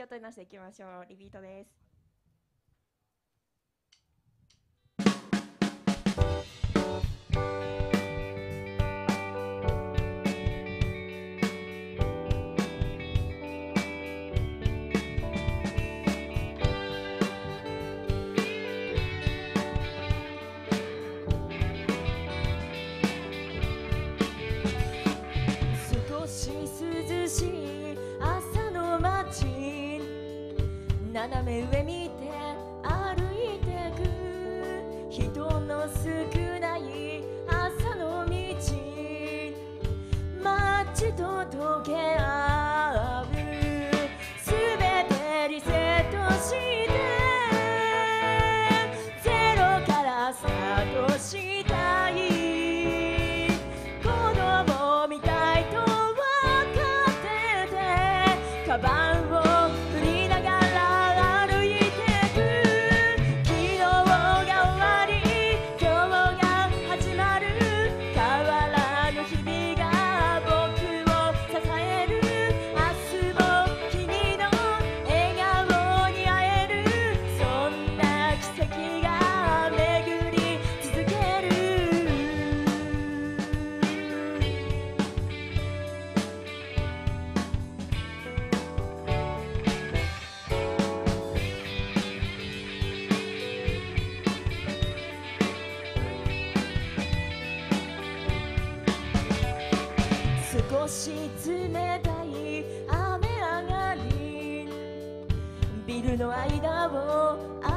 気を取り直していきましょう。リピートです。斜め上見て歩いてく人の少ない朝の道街と溶け合うすべてリセットしてゼロからスタートしたの間を